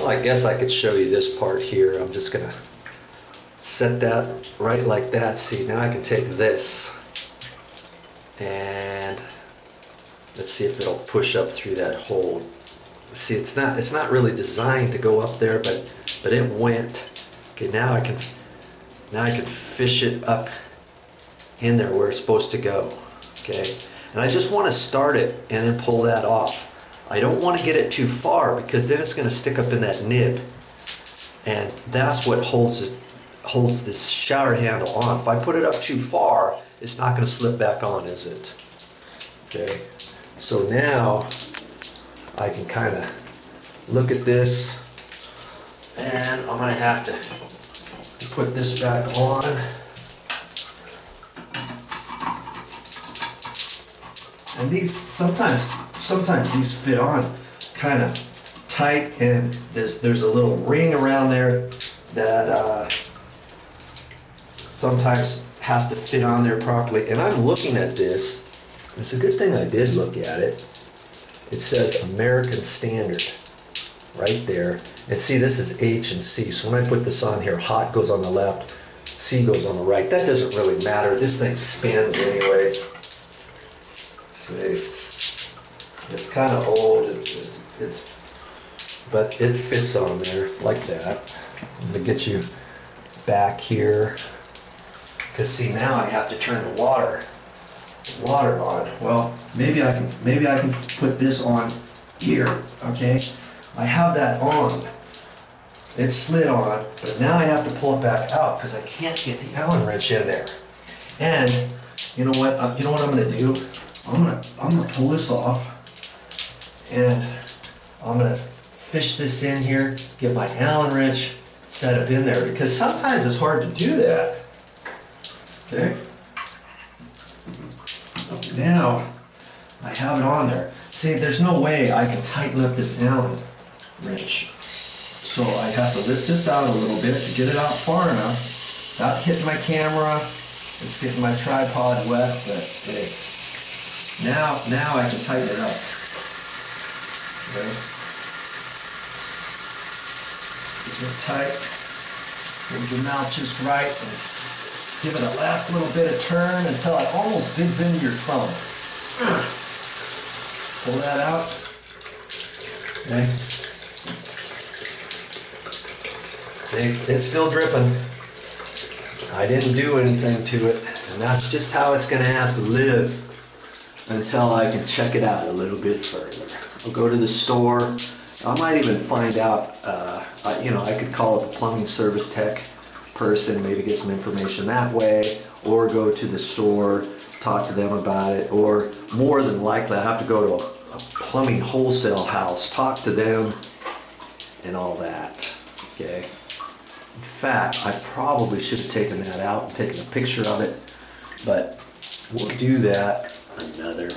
Well, I guess I could show you this part here. I'm just gonna set that right like that. See, now I can take this and let's see if it'll push up through that hole. See, it's not it's not really designed to go up there, but but it went. Okay, now I can now I can fish it up in there where it's supposed to go. Okay, and I just want to start it and then pull that off. I don't want to get it too far because then it's going to stick up in that nib, and that's what holds it holds this shower handle on. If I put it up too far, it's not going to slip back on, is it? Okay, so now I can kind of look at this and I'm going to have to put this back on. And these, sometimes, sometimes these fit on kind of tight and there's, there's a little ring around there that uh, sometimes has to fit on there properly. And I'm looking at this. It's a good thing I did look at it. It says American Standard right there. And see, this is H and C. So when I put this on here, hot goes on the left, C goes on the right. That doesn't really matter. This thing spins anyways. See, it's kind of old. It's, it's, but it fits on there like that. I'm gonna get you back here. Cause see, now I have to turn the water, water on. Well, maybe I can, maybe I can put this on here, okay? I have that on. It slid on, but now I have to pull it back out because I can't get the Allen wrench in there. And you know what? Uh, you know what I'm gonna do? I'm gonna I'm gonna pull this off, and I'm gonna fish this in here, get my Allen wrench set up in there because sometimes it's hard to do that. Okay. Now I have it on there. See, there's no way I can tighten up this Allen wrench. So I have to lift this out a little bit to get it out far enough. Not hitting my camera, it's getting my tripod wet, but hey. Now, now I can tighten it up. Okay. Get it tight. Hold your mouth just right and give it a last little bit of turn until it almost digs into your thumb. Pull that out. Okay. See, it's still dripping. I didn't do anything to it, and that's just how it's gonna have to live until I can check it out a little bit further. I'll go to the store. I might even find out, uh, you know, I could call up a plumbing service tech person, maybe get some information that way, or go to the store, talk to them about it, or more than likely I have to go to a, a plumbing wholesale house, talk to them, and all that, okay? In fact, I probably should have taken that out and taken a picture of it, but we'll do that another